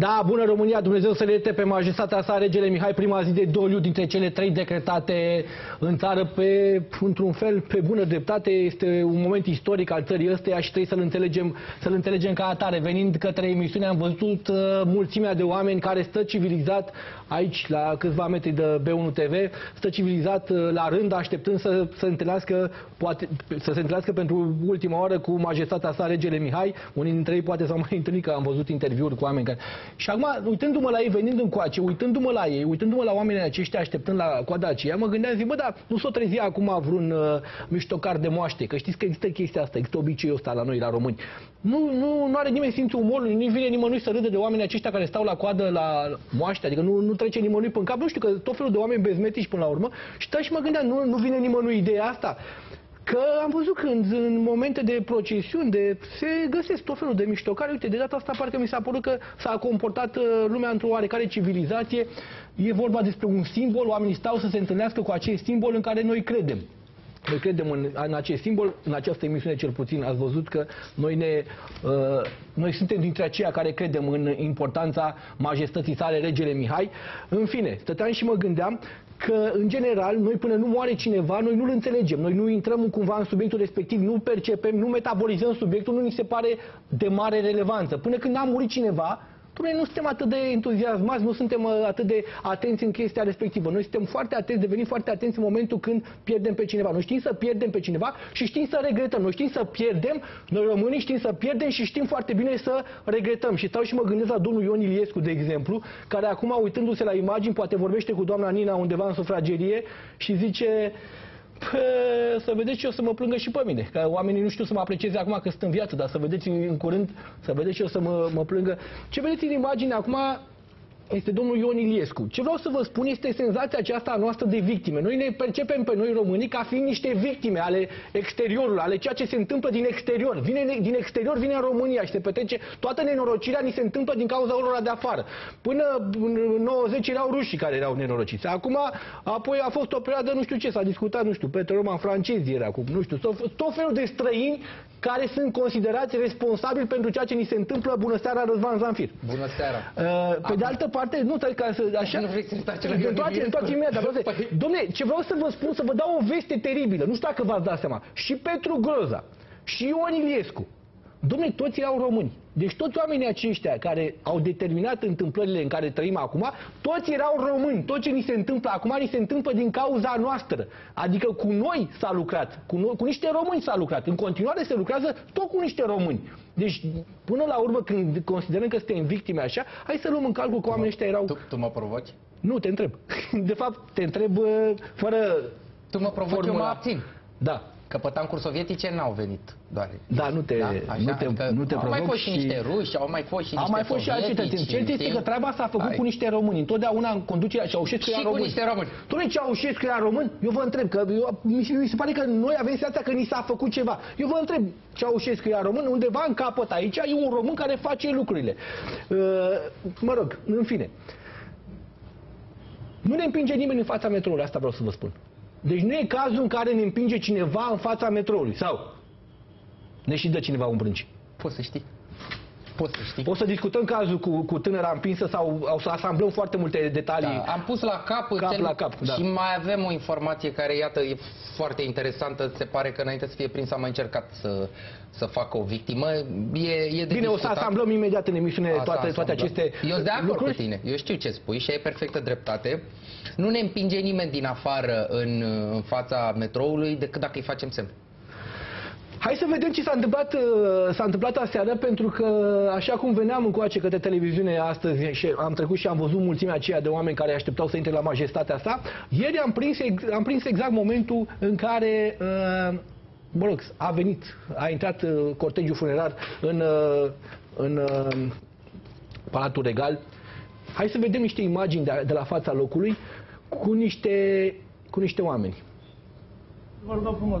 Da, bună România, Dumnezeu să le ierte pe majestatea sa, regele Mihai, prima zi de doliu dintre cele trei decretate în țară pe, într-un fel, pe bună dreptate. Este un moment istoric al țării ăsteia și trebuie să-l înțelegem, să-l înțelegem ca atare. Venind către emisiune am văzut uh, mulțimea de oameni care stă civilizat aici, la câțiva metri de B1 TV, stă civilizat uh, la rând, așteptând să, să, întâlnească, poate, să se întâlnească pentru ultima oară cu majestatea sa, regele Mihai. Unii dintre ei poate s-au mai întâlnit, că am văzut interviuri cu oameni care și acum, uitându-mă la ei venind încoace, uitându-mă la ei, uitându-mă la oamenii aceștia așteptând la coada aceea, mă gândeam, zic, bă, dar nu s-o trezi acum vreun uh, miștocar de moaște, că știți că există chestia asta, există obiceiul ăsta la noi, la români. Nu, nu, nu are nimeni simțul umorului, nu vine nimănui să râde de oamenii aceștia care stau la coadă la moaște, adică nu, nu trece nimănui pe cap, nu știu, că tot felul de oameni bezmetici până la urmă, și și mă gândeam, nu, nu vine nimănui ideea asta. Că am văzut când în momente de procesiuni de, se găsesc tot felul de miștocare. Uite, de data asta parcă mi s-a părut că s-a comportat uh, lumea într-o oarecare civilizație. E vorba despre un simbol, oamenii stau să se întâlnească cu acest simbol în care noi credem. Noi credem în, în acest simbol, în această emisiune cel puțin ați văzut că noi, ne, uh, noi suntem dintre aceia care credem în importanța majestății sale, regele Mihai. În fine, stăteam și mă gândeam că, în general, noi până nu moare cineva, noi nu-l înțelegem. Noi nu intrăm cumva în subiectul respectiv, nu percepem, nu metabolizăm subiectul, nu ni se pare de mare relevanță. Până când a murit cineva, noi nu suntem atât de entuziasmați, nu suntem uh, atât de atenți în chestia respectivă. Noi suntem foarte atenți, devenim foarte atenți în momentul când pierdem pe cineva. Noi știm să pierdem pe cineva și știm să regretăm. Noi știm să pierdem, noi românii știm să pierdem și știm foarte bine să regretăm. Și stau și mă gândesc la domnul Ion Iliescu, de exemplu, care acum, uitându-se la imagini, poate vorbește cu doamna Nina undeva în sufragerie și zice să vedeți ce o să mă plângă și pe mine. Că oamenii nu știu să mă aprecieze acum că sunt în viață, dar să vedeți în curând, să vedeți ce o să mă, mă plângă. Ce vedeți în imagine acum, este domnul Ion Iliescu. Ce vreau să vă spun este senzația aceasta a noastră de victime. Noi ne percepem pe noi românii ca fiind niște victime ale exteriorului, ale ceea ce se întâmplă din exterior. Vine din exterior, vine în România și se petrece toată nenorocirea ni se întâmplă din cauza lor de afară. Până în 90 erau rușii care erau nenorociți. Acum, apoi a fost o perioadă, nu știu ce, s-a discutat, nu știu, Petru Roman francezi era acum, nu știu, tot felul de străini care sunt considerați responsabili pentru ceea ce ni se întâmplă. Bună seara, Răzvan Zanfir. Bună seara. Uh, pe de altă parte, nu, ca să, așa... Nu vrei să întoarce, întoarce imediat, dar vreau să... Păi... Domne, ce vreau să vă spun, să vă dau o veste teribilă. Nu știu dacă v-ați dat seama. Și Petru Groza, și Ion Iliescu, Dom'le, toți erau români. Deci toți oamenii aceștia care au determinat întâmplările în care trăim acum, toți erau români. Tot ce ni se întâmplă acum, ni se întâmplă din cauza noastră. Adică cu noi s-a lucrat, cu, noi, cu niște români s-a lucrat. În continuare se lucrează tot cu niște români. Deci, până la urmă, când considerăm că suntem victime așa, hai să luăm în calcul că oamenii ăștia erau... Tu, tu mă provoci? Nu, te întreb. De fapt, te întreb uh, fără... Tu mă provoci, eu mă abțin. Da. Că pe tancuri sovietice n-au venit doar. Da, nu te, da? Așa? nu te, adică nu te au mai fost și niște ruși, au mai fost și niște Au mai fost și alți cetățeni. Cert este că treaba s-a făcut Ai. cu niște români. Întotdeauna în conducerea Ceaușescu era român. Și cu niște români. Dom'le, Ceaușescu era român? Eu vă întreb, că eu, mi, mi se pare că noi avem senzația că ni s-a făcut ceva. Eu vă întreb, Ceaușescu era român? Undeva în capăt aici e un român care face lucrurile. Uh, mă rog, în fine. Nu ne împinge nimeni în fața metroului, asta vreau să vă spun. Deci nu e cazul în care ne împinge cineva în fața metroului, sau? Ne și dă cineva un brânci. Poți să știi. Poți să știi. O să discutăm cazul cu, cu tânăra împinsă sau o să asamblăm foarte multe detalii. Da, am pus la cap, cap, cel... la cap da. și mai avem o informație care, iată, e foarte interesantă. Se pare că înainte să fie prins a mai încercat să, să facă o victimă. E, e de Bine, discutat. o să asamblăm imediat în emisiune a, toate, toate aceste Eu sunt de acord lucruri. cu tine. Eu știu ce spui și ai perfectă dreptate. Nu ne împinge nimeni din afară în, în fața metroului decât dacă îi facem semn. Hai să vedem ce s-a întâmplat, uh, s-a întâmplat aseară, pentru că așa cum veneam încoace către televiziune astăzi și am trecut și am văzut mulțimea aceea de oameni care așteptau să intre la majestatea sa, ieri am prins, am prins exact momentul în care uh, mă rog, a venit, a intrat uh, cortegiul funerar în, în Palatul Regal. Hai să vedem niște imagini de, de la fața locului cu niște, cu niște oameni. Vă rog frumos.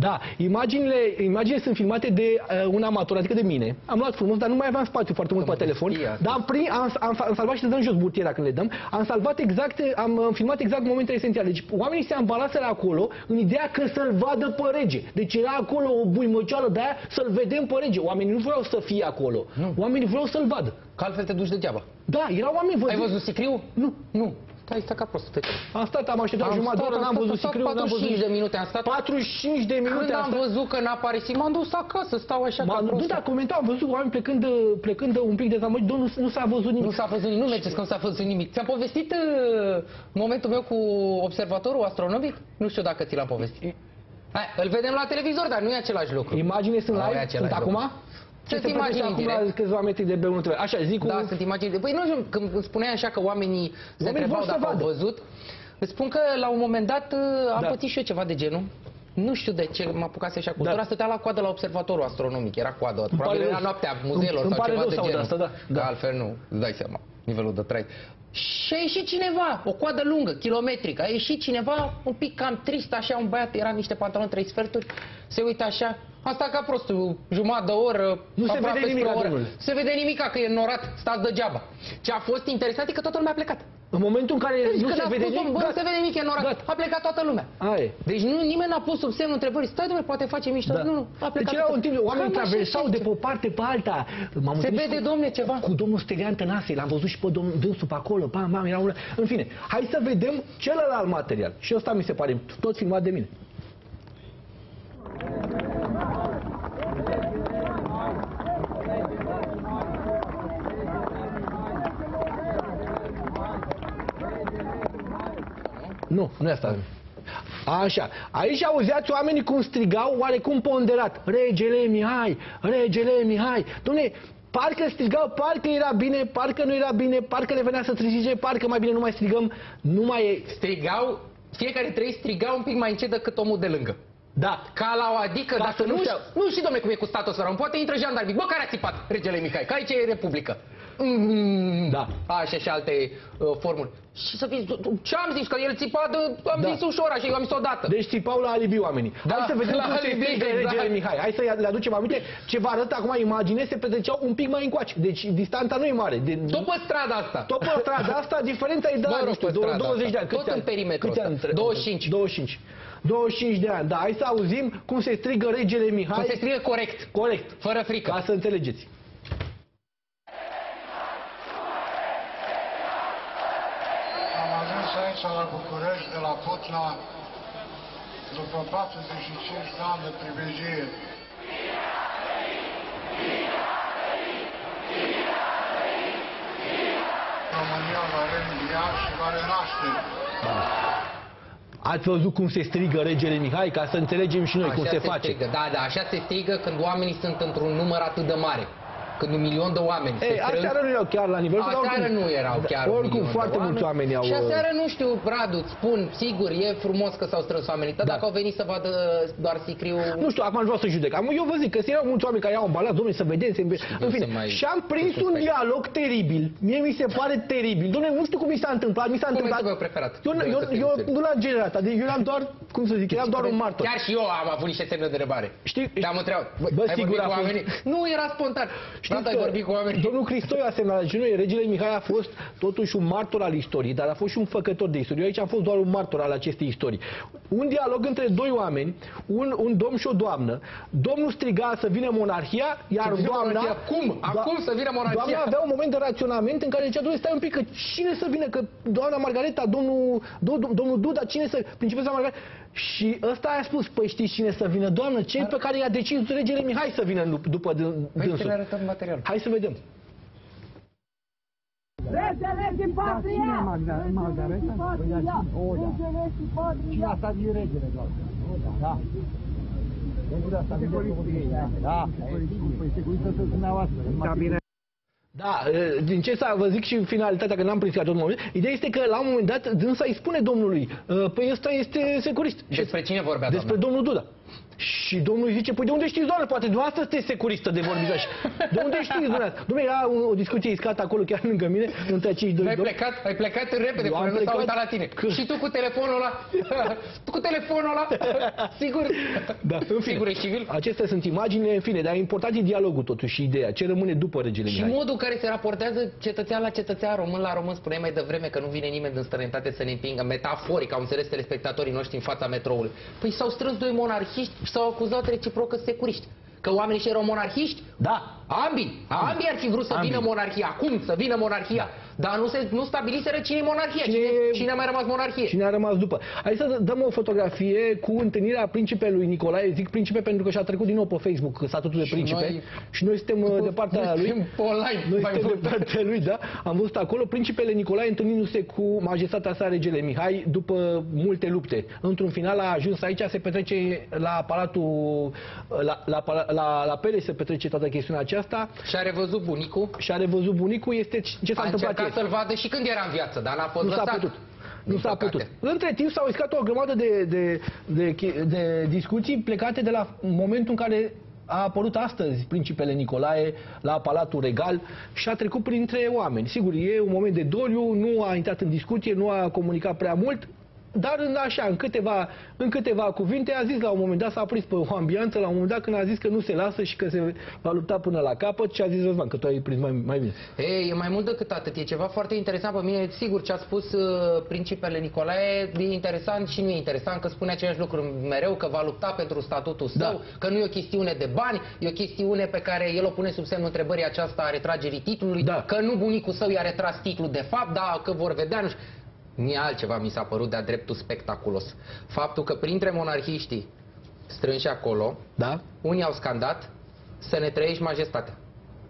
Da, imaginile, imaginile sunt filmate de uh, un amator, adică de mine. Am luat frumos, dar nu mai aveam spațiu foarte mult pe telefon. Dar am, prin, am, am, am salvat și le dăm jos burtiera când le dăm. Am salvat exact, am uh, filmat exact momentele esențiale. Deci oamenii se ambalaseră acolo în ideea că să-l vadă pe rege. Deci era acolo o buimăcioală de aia să-l vedem pe rege. Oamenii nu vreau să fie acolo. Nu. Oamenii vreau să-l vadă. Că altfel te duci degeaba. Da, erau oameni văzut. Ai văzut sicriu? Nu. Nu. Ai stat ca prost, fete. Am stat, am așteptat Am jumătate de stat, oră, am n-am stat, văzut am stat sicriu, n-am 45 văzut... de minute am stat. 45 de minute Când am am stat. văzut că n-a apărut, m-am dus acasă, stau așa ca M-am dus, prost. dar comentam, am văzut oameni plecând, plecând un pic dezamăgiți, domnul, nu s-a văzut nimic. Nu s-a văzut nimic, nu mergeți că nu s-a văzut nimic. Ți-am povestit uh, momentul meu cu observatorul astronomic? Nu știu dacă ți l-am povestit. Hai, îl vedem la televizor, dar nu e același lucru. Imagine sunt Nu, e live, același sunt lucru. acum? Ce Sunt se imagini imagine acum direct. la câțiva metri de B1 TV? Așa, zic cu... Da, sunt imagini. de- Păi nu știu, când îmi spuneai așa că oamenii se Oamenii întrebau vor să dacă au vadă. văzut, îți spun că la un moment dat uh, am Da. pățit și eu ceva de genul. Nu știu de ce m-a apucat să-și cultura, Da. stătea la coadă la observatorul astronomic, era coadă, pare probabil era rău. noaptea muzeelor Îmi sau pare ceva rău de să aud genul. asta, da. Că Da. altfel nu, îți dai seama, nivelul de trai. Și a ieșit cineva, o coadă lungă, kilometrică, a ieșit cineva un pic cam trist, așa, un băiat, era în niște pantaloni trei sferturi, se uită așa, am stat ca prostul, jumătate de oră, Nu se aproape vede spre nimic, o oră. domnule. Se vede nimica că e norat, stați degeaba. Ce a fost interesant e că toată lumea a plecat. În momentul în care Deci nu când se a vede spus, nimic, bă, nu gata. se vede nimic, e norat. Gata. A plecat toată lumea. Aia e. Deci nu, nimeni n-a pus sub semnul întrebării. Stai, domnule, poate face mișto. Da. Nu, nu, a plecat. Deci era toată un timp, lumea. oamenii Cam așa traversau este. de pe o parte pe alta. M-am Se întâlnit vede, și cu- domne, ceva. Cu domnul Stelian Tănase, l-am văzut și pe domnul dânsul pe acolo, bam, bam, era un... În fine, hai să vedem celălalt material. Și ăsta mi se pare tot filmat de mine. Nu, nu e asta. Așa. Aici auzeați oamenii cum strigau oarecum ponderat. Regele Mihai, regele Mihai. Dom'le, parcă strigau, parcă era bine, parcă nu era bine, parcă le venea să strizice, parcă mai bine nu mai strigăm, nu mai e. Strigau, fiecare trei strigau un pic mai încet decât omul de lângă. Da. Ca la o adică, Ca dacă să nu nu, știa- nu știi, domnule, cum e cu statul ăsta, poate intră jandarmii. Bă, care a țipat regele Mihai? Că aici e Republică. Mm, Da. Așa și alte uh, formuli. Și să fiți, ce am zis? Că el țipa, de, am Da. zis ușor, așa, eu am zis odată. Deci țipau la alibi oamenii. Da, Hai să vedem la cum se alibi, strigă exact. regele Mihai. Hai să le aducem aminte ce vă arăt acum imagine, se petreceau un pic mai încoace. Deci distanța nu e mare. De, Tot pe strada asta. Tot pe strada asta, diferența e de Mă la, rog, nu știu, pe strada 20 asta. de ani. Tot Câți în ani? perimetrul Câți ăsta. ani între- 25. 25. 25 de ani, da. Hai să auzim cum se strigă regele Mihai. Cum se strigă corect, Corect. fără frică. Ca să înțelegeți. Am ajuns aici la București de la Putna după 45 de ani de privilegie. România va reînvia și va renaște. Ați văzut cum se strigă regele Mihai? Ca să înțelegem și noi cum se, face. Strigă. Da, da, așa se strigă când oamenii sunt într-un număr atât de mare. Când un milion de oameni se Ei, strâng. aseară nu erau chiar la nivelul dar Aseară oricum- nu erau Da, chiar un Oricum, milion de foarte mulți oameni au... Și uh, aseară nu știu, Radu, îți spun, sigur, e frumos că s-au strâns oamenii, dar Da. dacă au venit să vadă doar sicriu... Nu știu, acum nu vreau să judec. Am- Eu vă zic că erau mulți oameni care au ambalat, domnule, să vedem, să... în fine. să mai- Și am prins să un suspect. dialog teribil. Mie mi se pare teribil. Domnule, nu știu cum mi s-a întâmplat. Mi s-a Cum întâmplat... este meu preferat? Eu, Vreau eu, să fiu eu înțeles. nu l-am generat, adică eu eram doar, cum să zic, eram doar un martor. Chiar și eu am avut niște semne de întrebare. Știi- Te-am întrebat, bă, Bă, ai sigur vorbit a cu fost- oamenii? Nu, era spontan. Știți Dar ai vorbit cu oamenii? Domnul Cristoi a semnalat și noi, regele Mihai a fost totuși un martor al istoriei, dar a fost și un făcător de istorie. Eu aici am fost doar un martor al acestei istorii. Un dialog între doi oameni, un, un domn și o doamnă. Domnul striga să vină monarhia, iar Să vină doamna... monarhia. Cum? Acum să vină monarhia? Doamna avea un moment de raționament în care zicea, domnule, stai un pic, că cine să vină? Că doamna Margareta, domnul, do, domnul Duda, cine să... Principesa Margareta... Și ăsta a spus, păi știți cine să vină, doamnă? Cel pe care i-a decis regele Mihai să vină dup- după dân- Hai să le dânsul. arătăm materialul. Hai să vedem. Regele și patria! Margareta? Patria! Regele și patria! asta din regele, doar. Da. Regele asta din Da. Păi securită să dumneavoastră. Cabinet. Da, e, din ce să vă zic și finalitatea, că n-am prins la tot moment, ideea este că la un moment dat dânsa îi spune domnului, e, păi ăsta este securist. Și Despre cine vorbea, despre doamna? domnul Duda. Și domnul îi zice, păi de unde știți, doamne, poate dumneavoastră sunteți securistă de vorbiți așa. De unde știți, dumneavoastră? Domnule, era o, o discuție iscată acolo chiar lângă mine, între acei doi Ai domni. plecat, ai plecat repede Eu am până nu s-a plecat. uitat la tine. Că- Și tu cu telefonul ăla? tu cu telefonul ăla? Sigur? Da, în fine. Sigur e civil? Acestea sunt imaginile, în fine, dar e important e dialogul totuși și ideea. Ce rămâne după regele Și Mihai? modul în care se raportează cetățean la cetățean, român la român, spuneai mai devreme că nu vine nimeni din străinătate să ne împingă, metaforic, au înțeles telespectatorii noștri în fața metroului. Păi s-au strâns doi monarhiști și s-au acuzat reciproc că securiști. Că oamenii ăștia erau monarhiști? Da, Ambii. Ambii ar fi vrut să Ambii. vină monarhia. Acum să vină monarhia. Dar nu, se, nu stabiliseră cine e monarhia. Cine Cine, e- cine a mai rămas monarhie. Cine a rămas după? Hai să dăm o fotografie cu întâlnirea principelui Nicolae. Zic principe pentru că și-a trecut din nou pe Facebook statutul de Și principe. noi- și noi suntem uh, de partea Noi lui. suntem online, Noi mai suntem mult. de partea lui, da. Am văzut acolo principele Nicolae întâlnindu-se cu majestatea sa regele Mihai după multe lupte. Într-un final a ajuns aici, se petrece la palatul, la, la, la, la, la Pele se petrece toată chestiunea aceasta Și a revăzut bunicul. și a revăzut bunicul, este ce s-a A întâmplat încercat ieri. să-l vadă și când era în viață, dar n-a fost Nu s-a lăsat. putut. Nu Din s-a păcate. putut. Între timp s-au iscat o grămadă de, de, de, de, de discuții plecate de la momentul în care a apărut astăzi principele Nicolae la Palatul Regal și a trecut printre oameni. Sigur, e un moment de doliu, nu a intrat în discuție, nu a comunicat prea mult, dar în așa, în câteva, în câteva cuvinte, a zis la un moment dat, s-a prins pe o ambianță la un moment dat când a zis că nu se lasă și că se va lupta până la capăt și a zis Răzvan că tu ai prins mai, mai bine. Ei, e mai mult decât atât, e ceva foarte interesant pe mine. Sigur, ce a spus uh, principele Nicolae e interesant și nu e interesant, că spune același lucru mereu, că va lupta pentru statutul său, Da. că nu e o chestiune de bani, e o chestiune pe care el o pune sub semnul întrebării aceasta a retragerii titlului, Da. că nu bunicul său i-a retras titlul de fapt, dar că vor vedea, nu știu. Mie altceva mi s-a părut de-a dreptul spectaculos. Faptul că printre monarhiștii strânși acolo, Da? unii au scandat să ne trăiești majestatea.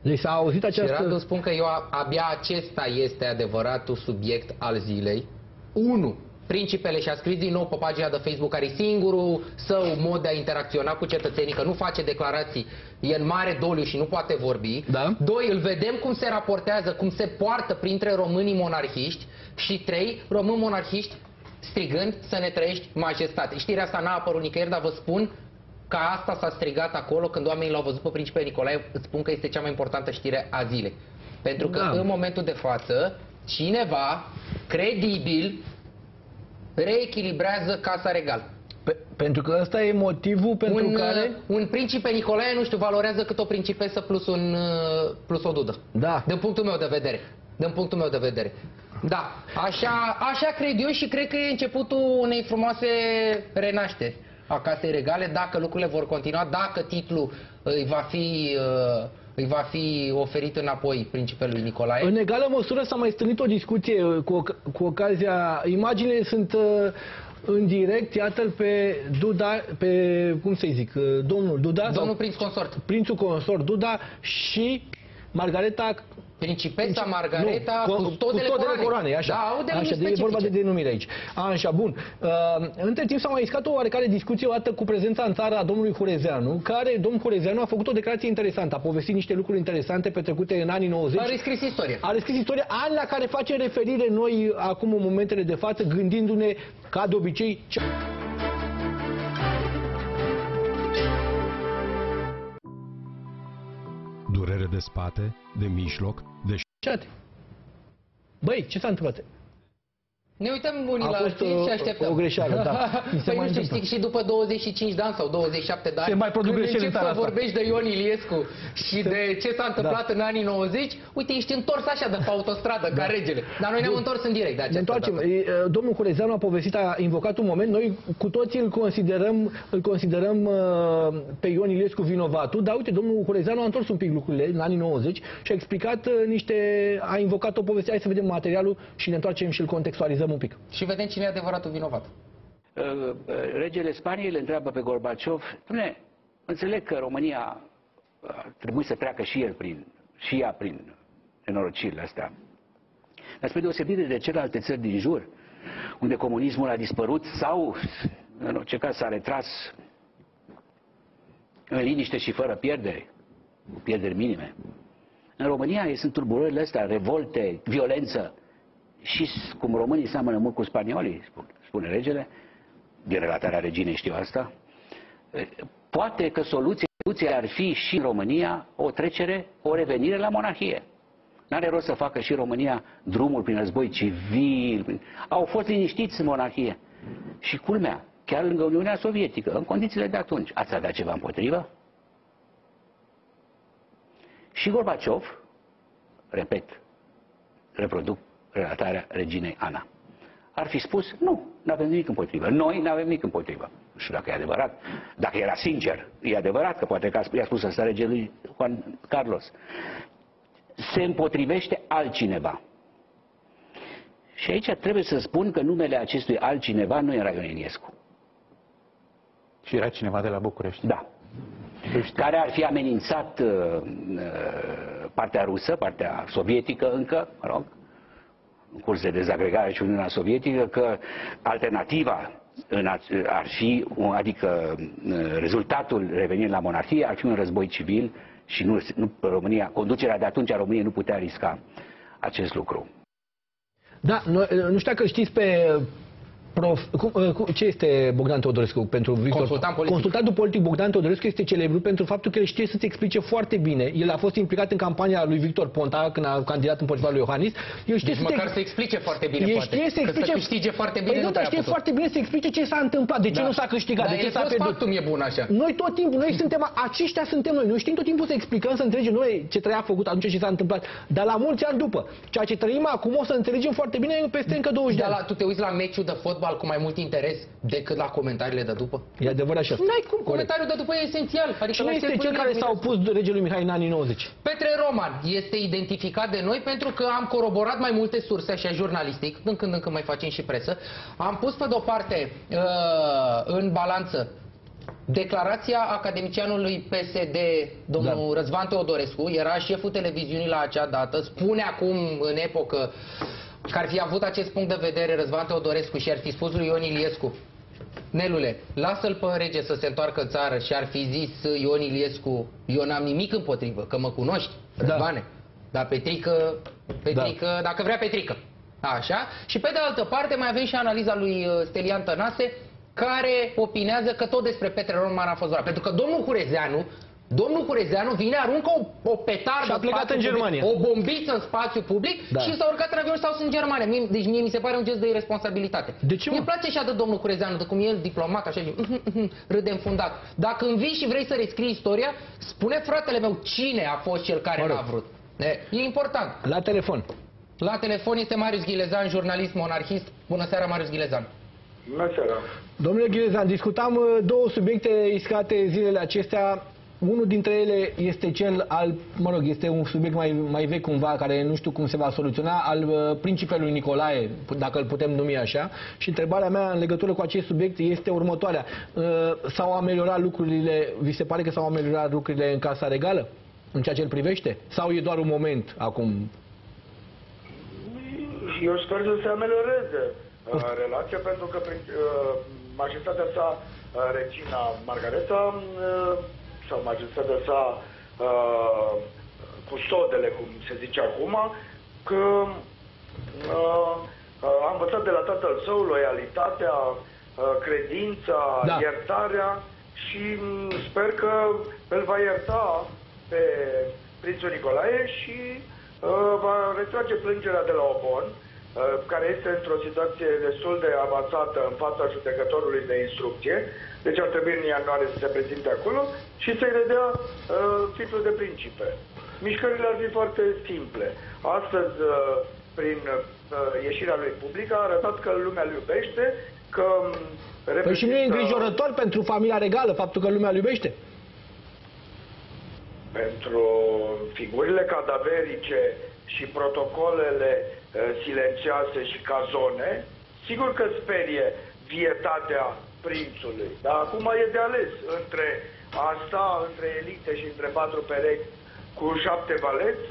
Deci s-a auzit Și această... Radu spun că eu a- abia acesta este adevăratul subiect al zilei. 1. Principele și-a scris din nou pe pagina de Facebook care e singurul său mod de a interacționa cu cetățenii, că nu face declarații, e în mare doliu și nu poate vorbi. Da. Doi, îl vedem cum se raportează, cum se poartă printre românii monarhiști. Și trei, români monarhiști strigând să ne trăiești majestate. Știrea asta n-a apărut nicăieri, dar vă spun că asta s-a strigat acolo când oamenii l-au văzut pe principele Nicolae, îți spun că este cea mai importantă știre a zilei. Pentru că Da. în momentul de față, cineva credibil reechilibrează Casa Regală. Pe, pentru că ăsta e motivul pentru un, care... uh, un principe Nicolae, nu știu, valorează cât o principesă plus, un, uh, plus o dudă. Da. Din punctul meu de vedere. Din punctul meu de vedere. Da, așa, așa cred eu și cred că e începutul unei frumoase renașteri a Casei Regale, dacă lucrurile vor continua, dacă titlul îi va fi, uh, îi va fi oferit înapoi principelui Nicolae. În egală măsură s-a mai strânit o discuție uh, cu, oc- cu ocazia... Imaginile sunt uh, în direct, iată-l pe Duda, pe, cum să-i zic, uh, domnul Duda, Domnul sau prinț consort, prințul consort Duda și Margareta principesa Margareta, nu, custodele, custodele coroanei, așa. Da, au denumiri așa, de, e vorba de specifice. denumire aici. Așa, bun. Uh, între timp s-a mai iscat o oarecare discuție o dată cu prezența în țară a domnului Hurezeanu, care domnul Hurezeanu a făcut o declarație interesantă, a povestit niște lucruri interesante petrecute în anii 90. A rescris istoria. A descris istoria, ani la care facem referire noi acum în momentele de față, gândindu-ne, ca de obicei, ce... Durere de spate, de mijloc, de Ceate. Băi, ce s-a întâmplat? Ne uităm unii A la fost alții o- și așteptăm. o greșeală, da. Mi se Păi mai nu știu, întâmplă. știi, și după 25 de ani sau 27 de ani, Se mai produc când greșeli în începi țara să asta. vorbești de Ion Iliescu și de ce s-a întâmplat Da. în anii 90, uite, ești întors așa de pe autostradă, ca regele. Dar noi ne-am Bun. întors în direct de Ne această întoarcem. dată. E, e, Domnul Hurezeanu a povestit, a invocat un moment. Noi cu toții îl considerăm, îl considerăm uh, pe Ion Iliescu vinovatul, dar uite, domnul Hurezeanu a întors un pic lucrurile în anii 90 și a explicat uh, niște, a invocat o poveste. Hai să vedem materialul și ne întoarcem și îl contextualizăm un pic. Și vedem cine e adevăratul vinovat. Uh, uh, regele Spaniei îl întreabă pe Gorbaciov, Dom'le, înțeleg că România uh, trebuie să treacă și el prin, și ea prin nenorocirile astea. Dar spre deosebire de celelalte țări din jur, unde comunismul a dispărut sau, în orice caz, s-a retras în liniște și fără pierderi, cu pierderi minime. În România sunt turburările astea, revolte, violență, și s- cum românii seamănă mult cu spaniolii, spune, spune regele, din relatarea reginei știu asta, e, Poate că soluția soluția ar fi și în România o trecere, o revenire la monarhie. N-are rost să facă și România drumul prin război civil. Au fost liniștiți în monarhie. Și culmea, chiar lângă Uniunea Sovietică, în condițiile de atunci, ați avea ceva împotrivă? Și Gorbaciov, repet, reproduc relatarea reginei Ana. Ar fi spus, nu, nu avem nimic împotrivă. Noi nu avem nimic împotrivă. Nu știu dacă e adevărat. Dacă era sincer, e adevărat că poate că i-a spus asta regelui Juan Carlos. Se împotrivește altcineva. Și aici trebuie să spun că numele acestui altcineva nu era Ion Iliescu. Și era cineva de la București. Da. Care ar fi amenințat uh, uh, partea rusă, partea sovietică încă, mă rog, în curs de dezagregare și Uniunea Sovietică, că alternativa în a, ar fi, adică uh, rezultatul revenind la monarhie ar fi un război civil și nu, nu România, conducerea de atunci a României nu putea risca acest lucru. Da, nu, nu știu dacă știți pe Prof, cum, uh, cum, ce este Bogdan Teodorescu pentru Victor? Consultant politic. Consultantul politic Bogdan Teodorescu este celebru pentru faptul că el știe să-ți explice foarte bine. El a fost implicat în campania lui Victor Ponta când a candidat împotriva lui Iohannis. El știe deci să măcar să explice foarte bine, el poate. știe să explice... Că să câștige foarte bine păi nu, dar știe putut. foarte bine să explice ce s-a întâmplat, de ce Da. nu s-a câștigat, Dar de ce el s-a post pierdut. factum e bun așa. Noi tot timpul, noi suntem, aceștia suntem noi. Noi știm tot timpul să explicăm, să înțelegem noi ce treia a făcut atunci și ce s-a întâmplat. Dar la mulți ani după, ceea ce trăim acum o să înțelegem foarte bine peste încă 20 de Dar ani. la, tu te uiți la meciul de fotbal cu mai mult interes decât la comentariile de după? E adevărat și asta. N-ai cum, Corect. comentariul de după e esențial. Adică Cine la este cercul cel care direct, s-a opus regelui Mihai în anii 90? Petre Roman este identificat de noi pentru că am coroborat mai multe surse, așa jurnalistic, din când în când mai facem și presă. Am pus pe de-o parte uh, în balanță declarația academicianului PSD, domnul da. Răzvan Teodorescu, era șeful televiziunii la acea dată, spune acum în epocă că ar fi avut acest punct de vedere Răzvan Teodorescu și ar fi spus lui Ion Iliescu Nelule, lasă-l pe rege să se întoarcă în țară și ar fi zis Ion Iliescu, eu n-am nimic împotrivă, că mă cunoști, Da. Răzvane. Dar Petrică, Petrică, da. dacă vrea Petrică. Așa. Și pe de altă parte mai avem și analiza lui uh, Stelian Tănase, care opinează că tot despre Petre Roman a fost vorba. Pentru că domnul Hurezeanu, domnul Hurezeanu vine, aruncă o, o petardă Și a plecat spațiu în public, Germania. o bombiță în spațiu public Da. și s-a urcat în avion și s-a dus în Germania. Mie, deci mie mi se pare un gest de irresponsabilitate. De ce, mă? Mie îmi place așa de domnul Curezeanu, de cum e el diplomat, așa și râde înfundat. Dacă învii și vrei să rescrii istoria, spune fratele meu cine a fost cel care Mă rog. n-a vrut. E, e important. La telefon. La telefon este Marius Ghilezan, jurnalist monarhist. Bună seara, Marius Ghilezan. Bună seara. Domnule Ghirezan, discutam uh, două subiecte iscate zilele acestea. Unul dintre ele este cel al, mă rog, este un subiect mai, mai vechi cumva, care nu știu cum se va soluționa, al uh, principelui Nicolae, dacă îl putem numi așa. Și întrebarea mea în legătură cu acest subiect este următoarea. Uh, S-au ameliorat lucrurile, vi se pare că s-au ameliorat lucrurile în Casa Regală? În ceea ce îl privește? Sau e doar un moment acum? Eu sper să se amelioreze uh, relația pentru că prin, uh, majestatea sa, uh, regina Margareta, uh, sau majestatea sa, uh, custodele, cum se zice acum, că uh, uh, a învățat de la tatăl său loialitatea, uh, credința, Da. iertarea și mm, sper că îl va ierta pe prințul Nicolae și uh, va retrage plângerea de la Obon, uh, care este într-o situație destul de avansată în fața judecătorului de instrucție, deci ar trebui în ianuarie să se prezinte acolo și să-i redea uh, titlul de principe. Mișcările ar fi foarte simple. Astăzi, uh, prin uh, ieșirea lui publică, a arătat că lumea îl iubește, că um, Păi și nu e reprezintă- îngrijorător pentru familia regală faptul că lumea îl iubește? pentru figurile cadaverice și protocolele uh, silențioase și cazone, sigur că sperie vietatea prințului. Dar acum e de ales între asta, între elite și între patru perechi cu șapte valeți,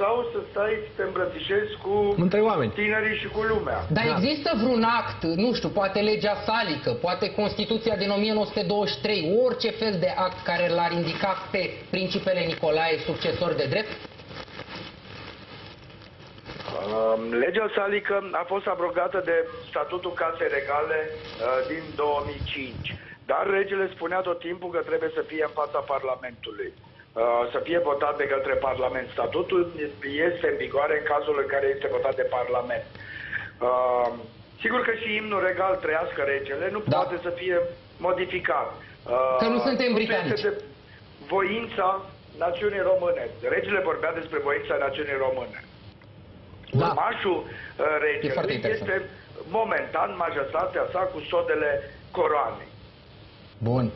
sau să stai să te îmbrățișezi cu Între oameni. tinerii și cu lumea. Dar Da. există vreun act, nu știu, poate legea salică, poate Constituția din 1923, orice fel de act care l-ar indica pe principele Nicolae succesor de drept? Um, Legea salică a fost abrogată de statutul Casei Regale uh, din 2005. Dar regele spunea tot timpul că trebuie să fie în fața Parlamentului. Uh, să fie votat de către Parlament. Statutul este în vigoare în cazul în care este votat de Parlament. Uh, sigur că și imnul regal trăiască regele nu Da. poate să fie modificat. Uh, Că nu suntem este britanici. de voința națiunii române. Regele vorbea despre voința națiunii române. Da. Urmașul uh, foarte regelui interesant. este momentan majestatea sa cu sodele coroanei. Bun.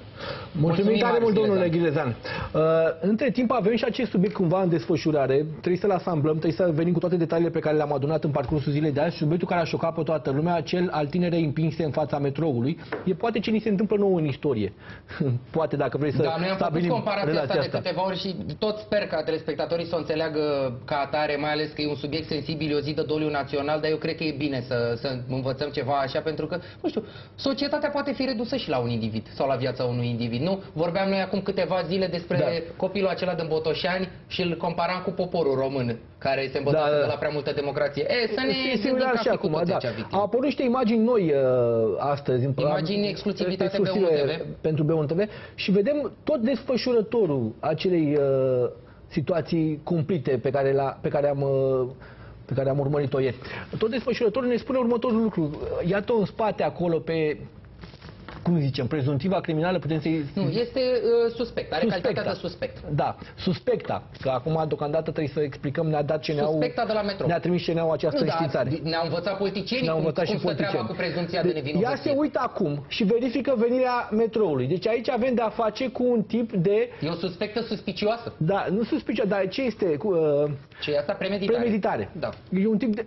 Mulțumim tare Marius mult, domnule Ghilezan. Ghilezan. Uh, între timp avem și acest subiect cumva în desfășurare. Trebuie să-l asamblăm, trebuie să venim cu toate detaliile pe care le-am adunat în parcursul zilei de azi. Subiectul care a șocat pe toată lumea, cel al tinerei împinse în fața metroului, e poate ce ni se întâmplă nouă în istorie. poate dacă vrei să Da, noi am făcut stabilim comparația asta relația de câteva ori și tot sper ca telespectatorii să o înțeleagă ca atare, mai ales că e un subiect sensibil, e o zi de doliu național, dar eu cred că e bine să, să învățăm ceva așa, pentru că, nu știu, societatea poate fi redusă și la un individ sau la viața unui individ, nu? Vorbeam noi acum câteva zile despre Da. copilul acela din Botoșani și îl comparam cu poporul român, care se îmbătează Da, da. de la prea multă democrație. E, să ne E gândim similar ca și fi cu acum, toți da. acea Au victimă. apărut niște imagini noi uh, astăzi. în- Imagini exclusivitate exclusive B1 TV. Pentru B1 TV și vedem tot desfășurătorul acelei uh, situații cumplite pe care, la, pe care am uh, pe care am urmărit-o ieri. Tot desfășurătorul ne spune următorul lucru. Iată în spate acolo pe cum zicem, prezumtiva criminală, putem să-i Nu, este uh, suspect, are Suspecta. calitatea de suspect. Da, suspecta, că acum deocamdată trebuie să explicăm, ne-a dat CNA-ul, Suspecta de la metro. ne-a trimis CNA-ul această Nu, da, înștiințare. ne-au învățat politicienii Ne-au cum, învățat cum și stă treaba politicieni. cu prezumția de Deci, nevinovăție. Ea se uită acum și verifică venirea metroului. Deci aici avem de-a face cu un tip de... E o suspectă suspicioasă. Da, nu suspicia, dar ce este? Cu, uh, Ce e asta? Premeditare. premeditare. Da. E un tip de,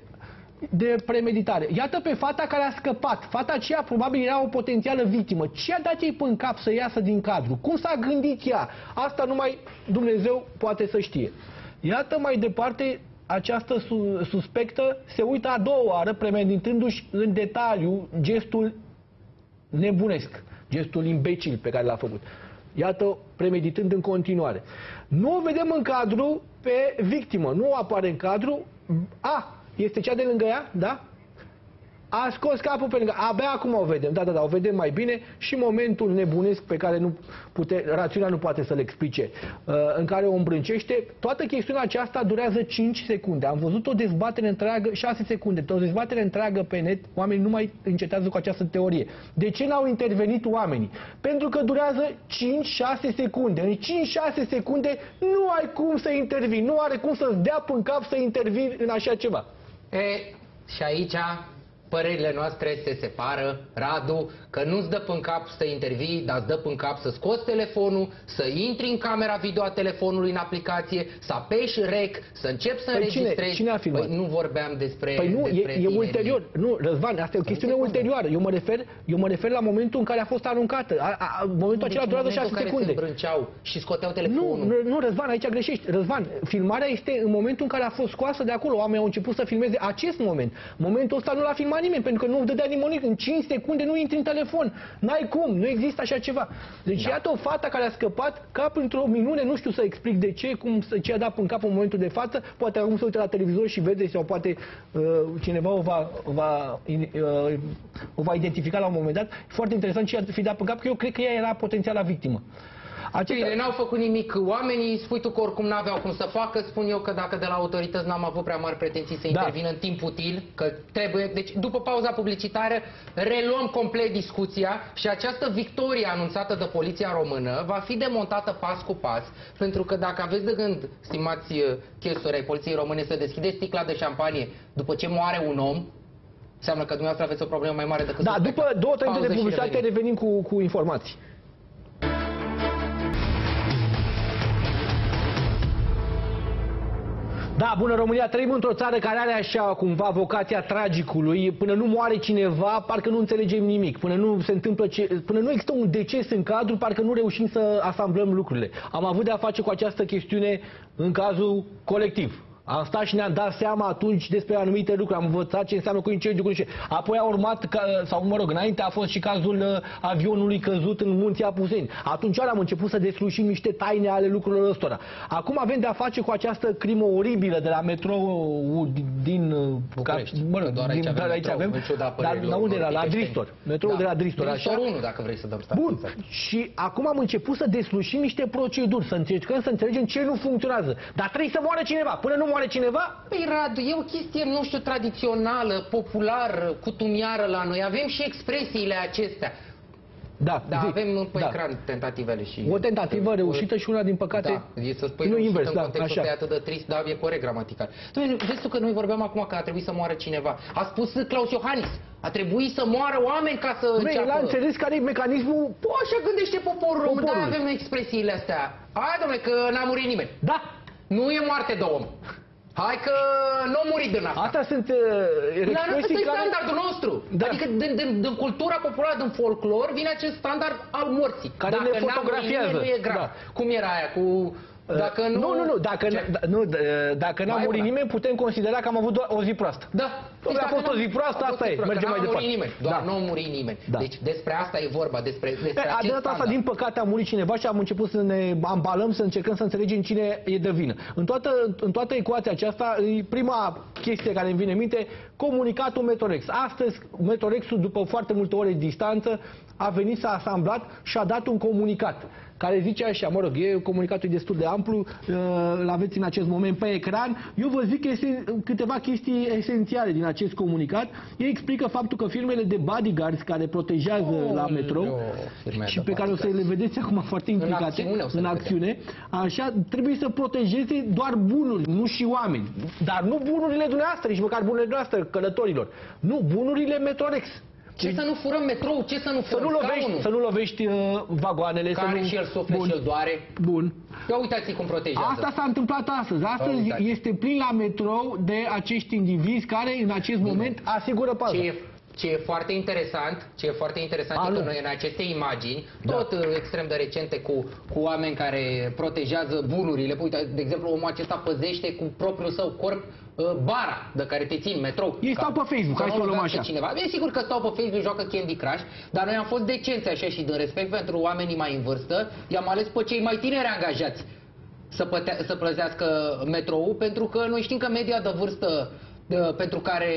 de premeditare. Iată pe fata care a scăpat. Fata aceea probabil era o potențială victimă. Ce a dat ei pe în cap să iasă din cadru? Cum s-a gândit ea? Asta numai Dumnezeu poate să știe. Iată mai departe această su- suspectă se uită a doua oară premeditându-și în detaliu gestul nebunesc, gestul imbecil pe care l-a făcut. Iată, premeditând în continuare. Nu o vedem în cadru pe victimă, nu apare în cadru. A, este cea de lângă ea, da? A scos capul pe lângă. Abia acum o vedem. Da, da, da, o vedem mai bine și momentul nebunesc pe care nu pute, rațiunea nu poate să-l explice, uh, în care o îmbrâncește. Toată chestiunea aceasta durează 5 secunde. Am văzut o dezbatere întreagă, 6 secunde, o dezbatere întreagă pe net. Oamenii nu mai încetează cu această teorie. De ce n-au intervenit oamenii? Pentru că durează 5-6 secunde. În 5-6 secunde nu ai cum să intervii, nu are cum să-ți dea în cap să intervii în așa ceva. E, și aici părerile noastre se separă, Radu, că nu-ți dă în cap să intervii, dar îți dă în cap să scoți telefonul, să intri în camera video a telefonului în aplicație, să apeși rec, să începi să Păi înregistrezi. cine- cine a filmat? Păi nu vorbeam despre Păi nu, despre e, e tinerii. ulterior. Nu, Răzvan, asta e o chestiune secunde. ulterioară. Eu mă refer, eu mă refer la momentul în care a fost aruncată. A, a, a, momentul acela Deci, durează în 6 momentul în care secunde. se îmbrânceau și scoteau Nu, telefonul. nu, nu, Răzvan, aici greșești. Răzvan, filmarea este în momentul în care a fost scoasă de acolo. Oamenii au început să filmeze acest moment. Momentul ăsta nu l-a filmat nimeni, pentru că nu dădea nimeni. În 5 secunde nu intri în telefon. N-ai cum, nu există așa ceva. Deci Da. iată o fată care a scăpat ca într-o minune, nu știu să explic de ce, cum să- ce a dat în cap în momentul de față. Poate acum se uită la televizor și vede sau poate uh, cineva o va, va, uh, o va identifica la un moment dat. Foarte interesant ce a fi dat în cap, că eu cred că ea era potențiala victimă. Acesta- Bine, n-au făcut nimic oamenii, spui tu că oricum n-aveau cum să facă, spun eu că dacă de la autorități n-am avut prea mari pretenții să Da. intervină în timp util, că trebuie, deci după pauza publicitară reluăm complet discuția și această victorie anunțată de poliția română va fi demontată pas cu pas, pentru că dacă aveți de gând, stimați uh, chestori ai poliției române, să deschideți sticla de șampanie după ce moare un om, înseamnă că dumneavoastră aveți o problemă mai mare decât Da, suspecta. după două, trei minute Pauză de și publicitate revenim. revenim cu, cu informații. Da, bună România, trăim într-o țară care are așa cumva vocația tragicului. Până nu moare cineva, parcă nu înțelegem nimic. Până nu se întâmplă ce, până nu există un deces în cadru, parcă nu reușim să asamblăm lucrurile. Am avut de a face cu această chestiune în cazul colectiv. Am stat și ne-am dat seama atunci despre anumite lucruri, am învățat ce înseamnă cu incendiu, cu incendiu. Apoi a urmat, ca, sau mă rog, înainte a fost și cazul uh, avionului căzut în munții Apuseni. Atunci am început să deslușim niște taine ale lucrurilor ăstora. Acum avem de-a face cu această crimă oribilă de la metrou din... uh, București. mă rog, Că doar aici din, avem dar aici metrou, avem. în ciuda Dar, părerilor dar unde era? unor La piteșteni. Dristor. Metroul de la Dristor, Dristor așa? 1, dacă vrei să dăm Bun. statistică. Și acum am început să deslușim niște proceduri, să încercăm să înțelegem ce nu funcționează. Dar trebuie să moară cineva. Până nu moare cineva, Păi, Radu, e o chestie, nu știu, tradițională, populară, cutumiară la noi. Avem și expresiile acestea. da, Da, zi. avem pe da. ecran tentativele și... O tentativă reușită și una din păcate Da, e să spui nu reușită invers, în da, contextul așa. ăsta e atât de trist, dar e corect gramatical. Dom'le, vezi tu că noi vorbeam acum că a trebuit să moară cineva. A spus Claus Iohannis, a trebuit să moară oameni ca să Băi, el a înceapă... înțeles care e mecanismul Păi așa gândește poporul român, da, Poporul. avem expresiile astea. Hai, domnule, că n-a murit nimeni. Da, Nu e moarte de om. Hai că nu a murit din asta. astea sunt uh, Dar ăsta expresii e care... standardul nostru. Da. Adică din, din, din cultura populară, din folclor, vine acest standard al morții. Care Dacă ne n-a murit fotografiază. nimeni, nu e grav. Da. Cum era aia cu... Dacă nu... nu, nu, nu, dacă, Ce? n- da, nu, d- dacă n-a Mai murit una. nimeni, putem considera că am avut doar o zi proastă. Da. Dom'le, a Deci fost dacă o zi n-a- proastă, a fost asta o zi e, proastă, mergem n-a mai murit departe. nimeni, doar Da. nu a murit nimeni. Da. Deci despre asta e vorba, despre, despre E, acest de data asta, standard. din păcate, a murit cineva și am început să ne ambalăm, să încercăm să înțelegem cine e de vină. În toată, în toată ecuația aceasta, e prima chestie care îmi vine în minte, comunicatul Metorex. Astăzi, Metorexul, după foarte multe ore distanță, a venit, s-a asamblat și a dat un comunicat care zice așa, mă rog, e comunicatul destul de amplu, uh, îl aveți în acest moment pe ecran. Eu vă zic că este câteva chestii esențiale din acest comunicat. Ei explică faptul că firmele de bodyguards care protejează la metrou Aoleu, firme și de pe care o să le bodyguards. vedeți acum foarte implicate acțiune o să în le vedem. acțiune, așa, trebuie să protejeze doar bunuri, nu și oameni. Dar nu bunurile dumneavoastră, nici măcar bunurile dumneavoastră, călătorilor. Nu, bunurile Metorex. Ce să nu furăm metrou? Ce să nu Să furăm nu lovești, scaunul? să nu lovești uh, vagoanele. să Care nu... și el suflet Bun. și el doare. Bun. Ia uitați cum protejează. Asta s-a întâmplat astăzi. Astăzi uitați. este plin la metrou de acești indivizi care în acest moment asigură paza. Ce e, ce e foarte interesant, ce e foarte interesant A, e că nu. noi în aceste imagini, Da. tot uh, extrem de recente cu, cu oameni care protejează bunurile, uite, de exemplu, omul acesta păzește cu propriul său corp uh, bara de care te țin, metrou. Ei stau pe Facebook, hai să o luăm lovească așa. Cineva. E sigur că stau pe Facebook, joacă Candy Crush, dar noi am fost decenți așa și din respect pentru oamenii mai în vârstă, i-am ales pe cei mai tineri angajați să, pătea, să plătească metrou, pentru că noi știm că media de vârstă de, pentru care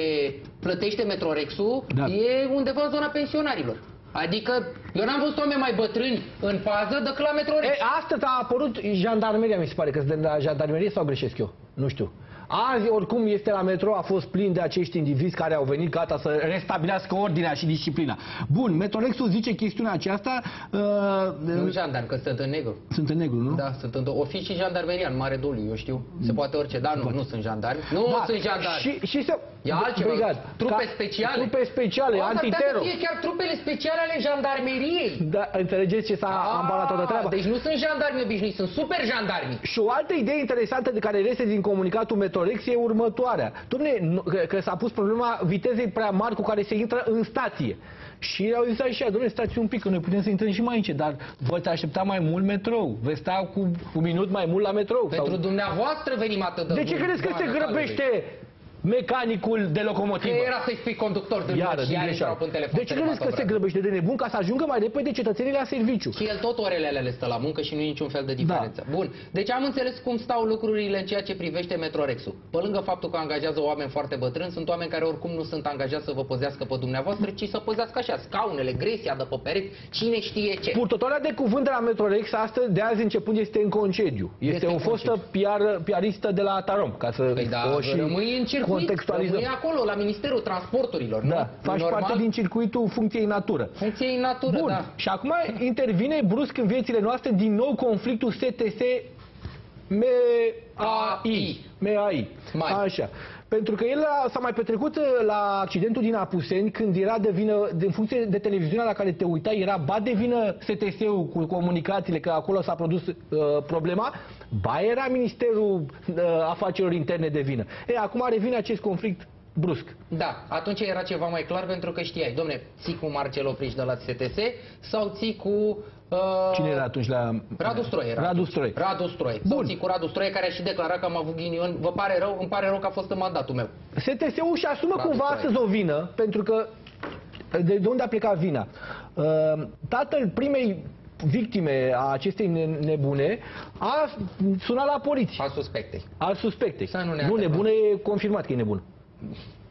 plătește Metrorexul Da. e undeva în zona pensionarilor. Adică eu n-am văzut oameni mai bătrâni în fază decât la Metrorex. E, astăzi a apărut jandarmeria, mi se pare că sunt de la jandarmerie sau greșesc eu? Nu știu. Azi, oricum, este la metro, a fost plin de acești indivizi care au venit gata să restabilească ordinea și disciplina. Bun, Metrolexul zice chestiunea aceasta, uh, Nu uh, jandarmi, că sunt în negru. sunt în negru, nu? Da, sunt în o fi și jandarmeria în Mare Doliu, eu știu. Se poate orice, dar nu, nu sunt jandarmi. Nu Da, sunt jandarmi. Și, și se... E altceva, Brigad, trupe ca- speciale. Trupe speciale, Asta ar putea antitero. să fie chiar trupele speciale ale jandarmeriei. Da, înțelegeți ce s-a Ah, ambalat toată treaba? Deci nu sunt jandarmi obișnuiți, sunt super jandarmi. Și o altă idee interesantă de care reiese din comunicatul Metorex e următoarea. Dom'le, nu- că, că s-a pus problema vitezei prea mari cu care se intră în stație. Și au zis așa, domnule, stați un pic, că noi putem să intrăm și mai încet, dar voi aștepta mai mult metrou. Veți sta cu un minut mai mult la metrou. Pentru sau... dumneavoastră venim atât de De ce buni, credeți că se Doamne, grăbește mecanicul de Că locomotivă? era să-i spui conductor de Iară, și din iar greșeală. intrau pe telefon. De ce credeți că se telefon, grăbește de nebun ca să ajungă mai repede cetățenii la serviciu? Și el tot orele alea stă la muncă și nu e niciun fel de diferență. Da. Bun. Deci am înțeles cum stau lucrurile în ceea ce privește Metrorexul. Pe lângă faptul că angajează oameni foarte bătrâni, sunt oameni care oricum nu sunt angajați să vă păzească pe dumneavoastră, ci să păzească așa scaunele, gresia de pe pereți, cine știe ce. Purtătoarea de cuvânt de la Metrorex astăzi, de azi începând, este în concediu. Este, Este o în fostă PR, piaristă de la Tarom, ca să Păi da, o și rămâi în circuit, contextualizăm. rămâi acolo, la Ministerul Transporturilor, nu? Da, E faci normal? parte din circuitul funcției natură. Funcție în natură, Bun, da. și acum intervine brusc în viețile noastre din nou conflictul STS MEAI. MEAI. Mai. Așa. Pentru că el a- s-a mai petrecut uh, la accidentul din Apuseni, când era de vină, din funcție de televiziunea la care te uitai, era ba de vină STS-ul cu comunicațiile, că acolo s-a produs uh, problema, ba era Ministerul uh, Afacerilor Interne de vină. E, acum revine acest conflict brusc. Da, atunci era ceva mai clar pentru că știai, domne, ții cu Marcel Opriș de la STS sau ții cu... Uh, Cine era atunci la... Radu Stroie. era Radu atunci. Stroie. Radu Stroie. Sau Bun. ții cu Radu Stroie care a și declarat că am avut ghinion. Vă pare rău? Îmi pare rău că a fost în mandatul meu. STS-ul și asumă Radu cumva Stroie. astăzi o vină, pentru că de, de unde a plecat vina? Uh, tatăl primei victime a acestei ne- nebune a sunat la poliție. A suspectei. Al suspectei. Să nu ne nu, atrevăm. nebună e confirmat că e nebună.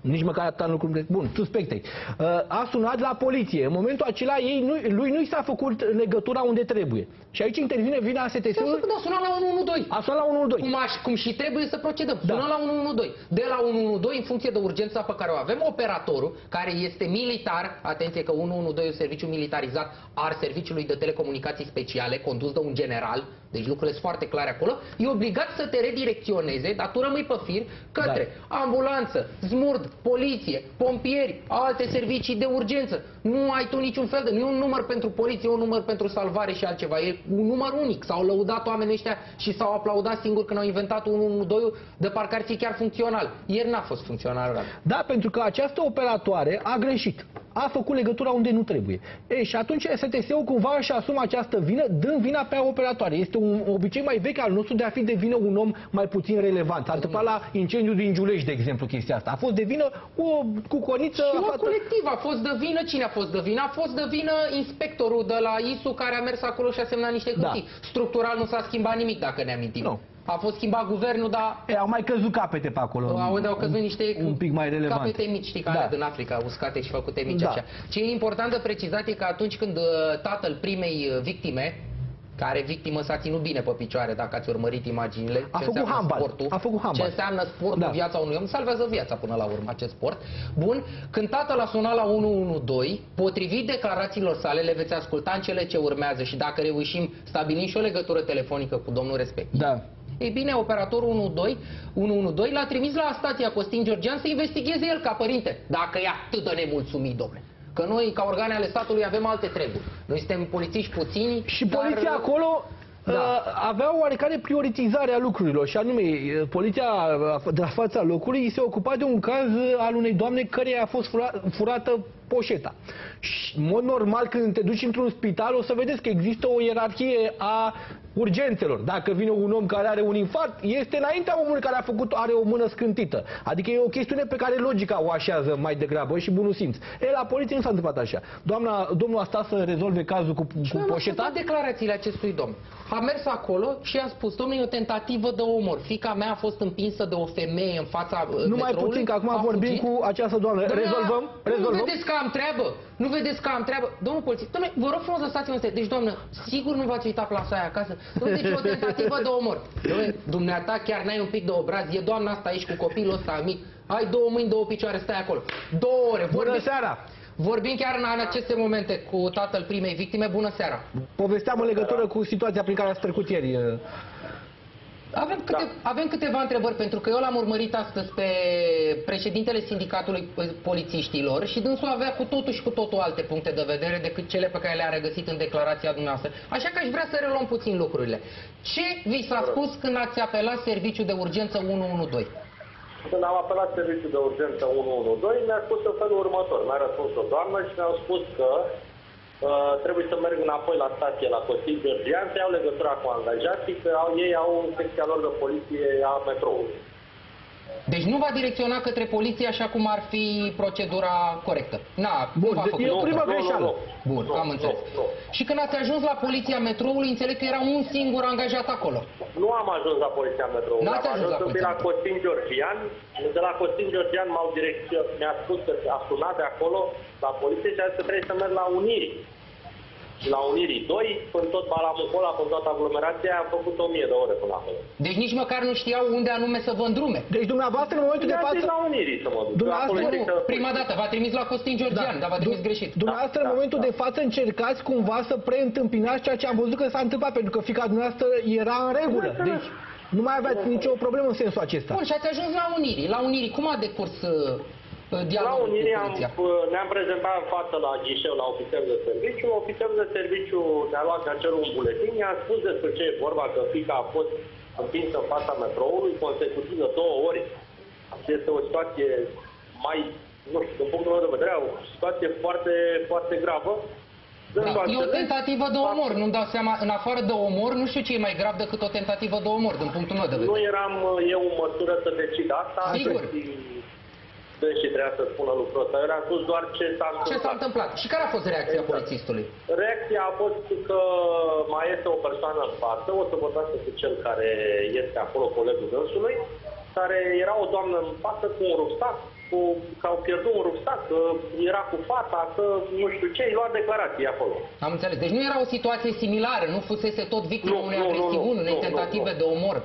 Nici măcar atâta lucru. Bun, suspectei. Uh, A sunat la poliție. În momentul acela ei nu, lui nu i s-a făcut legătura unde trebuie. Și aici intervine vina Ce a STS-ului. făcut? A sunat la 112. A sunat la 112. Cum, aș, cum și trebuie să procedăm. Da. Sună la 112. De la 112, în funcție de urgența pe care o avem, operatorul, care este militar, atenție că 112 e un serviciu militarizat al Serviciului de Telecomunicații Speciale, condus de un general, deci lucrurile sunt foarte clare acolo, e obligat să te redirecționeze, dar tu rămâi pe fir, către ambulanță, zmurd, poliție, pompieri, alte servicii de urgență. Nu ai tu niciun fel de... Nu e un număr pentru poliție, e un număr pentru salvare și altceva. E un număr unic. S-au lăudat oamenii ăștia și s-au aplaudat singur când au inventat 112 de parcă ar fi chiar funcțional. Ieri n-a fost funcțional. Radu. Da, pentru că această operatoare a greșit. A făcut legătura unde nu trebuie. E, și atunci STS-ul cumva își asumă această vină, dând vina pe operatoare. Este un obicei mai vechi al nostru de a fi de vină un om mai puțin relevant. S-a întâmplat la incendiul din Giulești, de exemplu, chestia asta. A fost de vină o cuconiță... Și la aflată- colectiv a fost de vină. Cine a fost de vină? A fost de vină inspectorul de la ISU care a mers acolo și a semnat niște Da. cutii. Structural nu s-a schimbat nimic, dacă ne amintim. Nu. A fost schimbat guvernul, dar E, au mai căzut capete pe acolo. Aude, au căzut niște un pic mai relevant. capete mici, știi, care Da. da. din Africa, uscate și făcute mici Da. așa. Ce e important de precizat e că atunci când uh, tatăl primei uh, victime, care victimă s-a ținut bine pe picioare, dacă ați urmărit imaginile, A ce făcut înseamnă handbal. sportul, A făcut handbal. ce înseamnă sportul Da. în viața unui om, salvează viața până la urmă acest sport. Bun, când tatăl a sunat la 112, potrivit declarațiilor sale, le veți asculta în cele ce urmează și dacă reușim, stabilim și o legătură telefonică cu domnul respectiv. Da. Ei bine, operatorul 112, 112 l-a trimis la stația Costin Georgian să investigheze el ca părinte, dacă e atât de nemulțumit, domnule. Că noi, ca organe ale statului, avem alte treburi. Noi suntem polițiști puțini. Și dar, poliția acolo Da. uh, avea o oarecare prioritizare a lucrurilor și anume uh, poliția uh, de la fața locului se ocupa de un caz uh, al unei doamne care a fost fura, furată poșeta. Și în mod normal când te duci într-un spital o să vedeți că există o ierarhie a urgențelor. Dacă vine un om care are un infarct, este înaintea omului care a făcut, are o mână scântită. Adică e o chestiune pe care logica o așează mai degrabă și bunul simț. E, la poliție nu s-a întâmplat așa. Doamna, domnul a stat să rezolve cazul cu, Și cu am poșeta. ascultat declarațiile acestui domn. A mers acolo și a spus, domnule, e o tentativă de omor. Fica mea a fost împinsă de o femeie în fața uh, Nu mai metroului, puțin, că acum a vorbim fugit. cu această doamnă. Domnule, Rezolvăm? Nu Rezolvăm? vedeți că am treabă? Nu vedeți că am treabă? Domnul polițist, domnule, vă rog frumos lăsați-mă să... Deci, doamnă, sigur nu v-ați uitat plasa aia acasă? Domnule, deci e o tentativă de omor. Domnule, dumneata chiar n-ai un pic de obraz. E doamna asta aici cu copilul ăsta mic. Ai două mâini, două picioare, stai acolo. Două ore. Bună Vorbim, seara! vorbim chiar în, în aceste momente cu tatăl primei victime. Bună seara. Povesteam în legătură cu situația prin care ați trecut ieri. Avem, câte, avem câteva întrebări, pentru că eu l-am urmărit astăzi pe președintele Sindicatului Polițiștilor și dânsul avea cu totul și cu totul alte puncte de vedere decât cele pe care le-a regăsit în declarația dumneavoastră. Așa că aș vrea să reluăm puțin lucrurile. Ce vi s-a spus când ați apelat serviciul de urgență 112? Când am apelat serviciul de urgență 112, mi-a spus în felul următor. Mi-a răspuns o doamnă și mi-au spus că uh, trebuie să merg înapoi la stație, la Costin Georgian, să iau legătura cu angajații, că au, ei au secția lor de poliție a metroului. Deci nu va direcționa către poliție așa cum ar fi procedura corectă. Na, Bun, nu v-a de- făcut. e o primă nu, greșeală. Nu, nu, Bun, nu, am înțeles. Nu, nu. Și când ați ajuns la poliția metroului, înțeleg că era un singur angajat acolo. Nu am ajuns la poliția metroului. N-ați Am ajuns ajuns la întâi poliția la Costin Georgian. De la Costin Georgian m-au direcționat, mi-a spus că a sunat de acolo la poliție și a zis că trebuie să merg la Unirii. Și la Unirii 2, până tot Balamul ăla, până toată aglomerația, am făcut 1000 de ore până acolo. Deci nici măcar nu știau unde anume să vă îndrume. Deci dumneavoastră în momentul de Mi-a zis față... la Unirii să mă duc. Dumneavoastră Acolo Nu, zic nu, că- prima dată, v-a trimis la Costin Georgian, dar v-a trimis Du- greșit. Dumneavoastră, Da, în da, momentul da. de față, încercați cumva să preîntâmpinați ceea ce am văzut că s-a întâmplat, pentru că fica dumneavoastră era în regulă. Deci nu mai aveați nicio problemă în sensul acesta. Bun, și ați ajuns la Unirii. La Unirii, cum a decurs uh, uh, La dialogul Unirii cu am, poliția? ne-am prezentat în față la ghișeu, la ofițerul de serviciu. Ofițerul de serviciu ne-a luat ne-a cerut un buletin, i-a spus despre ce e vorba, că fica a fost împinsă în fața metroului, consecutiv de două ori. Este o situație mai, nu știu, din punctul meu de vedere, o situație foarte, foarte gravă. Dânsul a E o înțeles, tentativă de omor, nu-mi dau seama, în afară de omor, nu știu ce e mai grav decât o tentativă de omor, din punctul meu de Nu vedere. eram uh, eu în măsură să decid asta. Sigur. Și trebuia să spună lucrul ăsta. Eu le-am spus doar ce s-a Ce întâmplat. s-a întâmplat? Și care a fost reacția Exact. polițistului? Reacția a fost că mai este o persoană în față, o să vorbească cu cel care este acolo, colegul dânsului, care era o doamnă în față cu un rucsac, cu, că au pierdut un rucsac, că era cu fata, că nu știu ce, îi lua declarații acolo. Am înțeles. Deci nu era o situație similară, nu fusese tot victima Nu, unei nu, nu, agresiuni, nu, unei nu, tentative nu. de omor.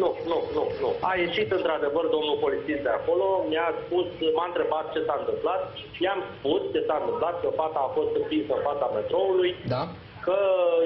Nu, nu, nu, nu. A ieșit într-adevăr domnul polițist de acolo, mi-a spus, m-a întrebat ce s-a întâmplat, i-am spus ce s-a întâmplat, că fata a fost împinsă în fața metroului, Da? Că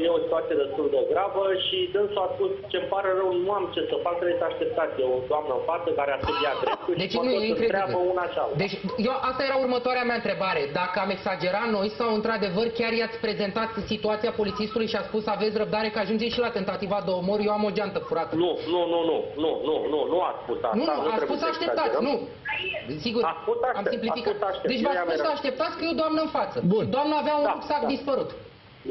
e o situație destul de gravă și dânsul a spus ce îmi pare rău, nu am ce să fac, trebuie să așteptați. E o doamnă în față care a studiat dreptul Deci și mă nu, tot e întreabă incredibil. una și alta. Deci eu, asta era următoarea mea întrebare. Dacă am exagerat noi sau într-adevăr chiar i-ați prezentat situația polițistului și a spus aveți răbdare că ajungeți și la tentativa de omor, eu am o geantă furată. Nu, nu, nu, nu, nu, nu, nu, nu a spus asta. Nu, nu, a trebuie spus să așteptați, exagerăm. nu. Sigur, A spus aștept, am a simplificat. spus aștept. Deci Eu v-a i-am spus să relatat. așteptați că e o doamnă în față. Bun. Și doamna avea un Da, rucsac da. dispărut.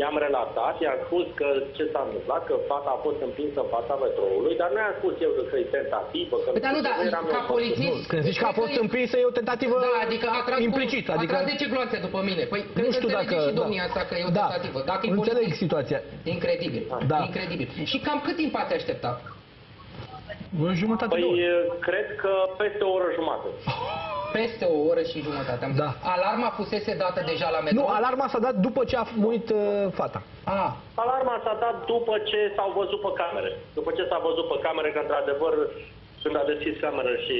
I-am relatat, i-am spus că ce s-a întâmplat, că fata a fost împinsă în fața metroului, dar nu i-am spus eu că e tentativă, că Păi, dar nu, știu dar ce, eram ca eu- polițist... Nu, când zici că a cred fost e- împinsă, e o tentativă Da, adică a tras implicit. Cu, Adică, a tras 10 gloanțe după mine. Păi, cred nu că știu dacă... înțelegeți și Da, domnia asta că e o da, tentativă. Dacă e înțeleg polițist. situația. Incredibil. Da. Incredibil. Și cam cât timp ați așteptat? În jumătate de Păi, oră. cred că peste o oră jumătate. Peste o oră și jumătate. Am Da. zis. Alarma fusese dată deja la metro? Nu, alarma s-a dat după ce a murit uh, fata. Ah, Alarma s-a dat după ce s-au văzut pe camere. După ce s-a văzut pe camere că, într-adevăr, când a deschis camera și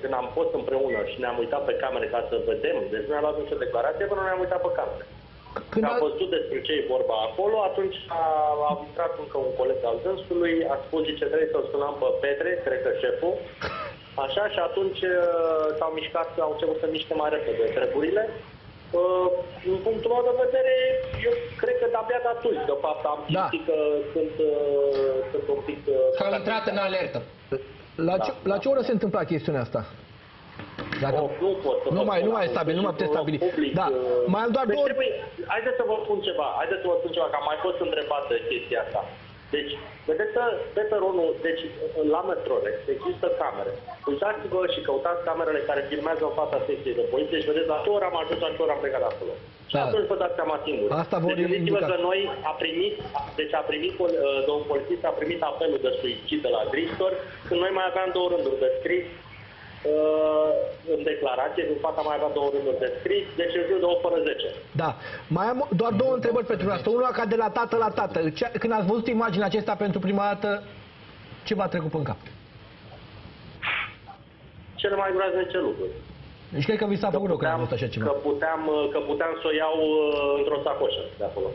când am fost împreună și ne-am uitat pe camere ca să vedem, deci nu am luat nicio declarație până ne-am uitat pe camere. Când Când a... am văzut despre ce e vorba acolo, atunci a, a intrat încă un coleg al dânsului, a spus, zice, trebuie să-l sunăm pe Petre, cred că șeful, așa, și atunci uh, s-au mișcat, au început să miște mai repede treburile. Uh, Din punctul meu de vedere, eu cred că de-abia de atunci, de fapt, am Da. simțit că sunt, uh, sunt un pic... uh, că au intrat în alertă. La, Da, ce, da. la ce oră se întâmpla chestiunea asta? Dacă... Oh, nu pot să Nu vă mai- spun nu mai e acum, stabil, nu mai puteți în loc stabili. Public, Da, uh, mai am doar deci două- Trebuie, haideți să vă spun ceva, haideți să vă spun ceva, că am mai fost întrebată chestia asta. Deci, vedeți că pe peronul, deci la Metrorex există camere. Uitați-vă și căutați camerele care filmează în fața secției de poliție și vedeți la ce oră am ajuns, la ce oră am plecat de acolo. Și Da. atunci vă dați seama singur. Asta vor deci gândiți-vă indica. că noi a primit, deci a primit, uh, domnul polițist a primit apelul de suicid de la Dristor, când noi mai aveam două rânduri de scris uh, în declarație, din fata mai avea două rânduri de scris, deci în jur de 8 fără 10. Da. Mai am doar două întrebări pentru asta. Una ca de la tată la tată. Ce, când ați văzut imaginea acesta pentru prima dată, ce v-a trecut în cap? Cele mai groaznice lucruri. Deci cred că vi s-a făcut rău când am văzut așa că ceva. puteam, uh, că puteam să o iau uh, într-o sacoșă de acolo.